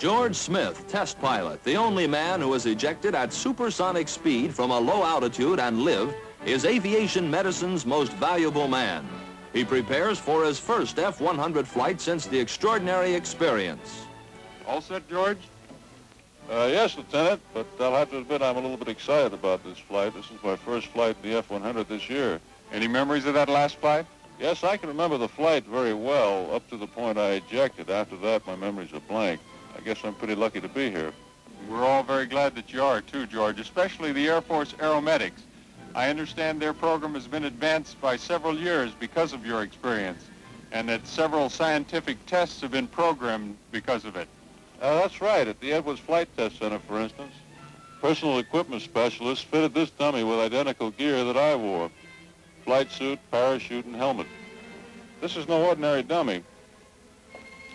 George Smith, test pilot, the only man who was ejected at supersonic speed from a low altitude and lived, is aviation medicine's most valuable man. He prepares for his first F-100 flight since the extraordinary experience. All set, George? Uh, yes, Lieutenant, but I'll have to admit I'm a little bit excited about this flight. This is my first flight in the F-100 this year. Any memories of that last flight? Yes, I can remember the flight very well up to the point I ejected. After that, my memories are blank. I guess I'm pretty lucky to be here. We're all very glad that you are, too, George, especially the Air Force Aeromedics. I understand their program has been advanced by several years because of your experience, and that several scientific tests have been programmed because of it. Uh, that's right. At the Edwards Flight Test Center, for instance, personal equipment specialists fitted this dummy with identical gear that I wore. Flight suit, parachute, and helmet. This is no ordinary dummy.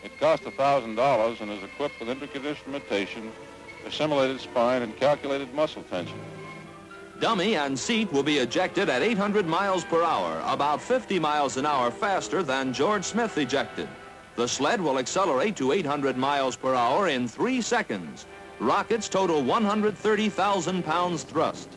It cost $1,000 and is equipped with intricate instrumentation, a simulated spine, and calculated muscle tension. Dummy and seat will be ejected at 800 miles per hour, about 50 miles an hour faster than George Smith ejected. The sled will accelerate to 800 miles per hour in three seconds. Rockets total 130,000 pounds thrust.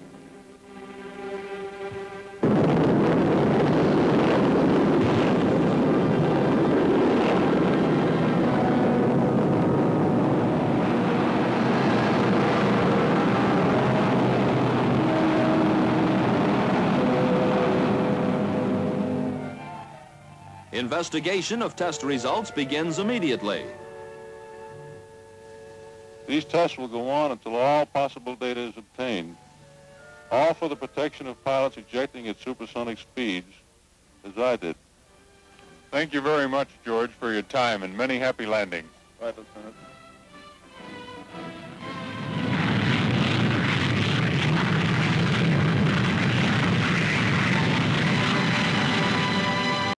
Investigation of test results begins immediately. These tests will go on until all possible data is obtained, all for the protection of pilots ejecting at supersonic speeds, as I did. Thank you very much, George, for your time, and many happy landings. Right, Lieutenant.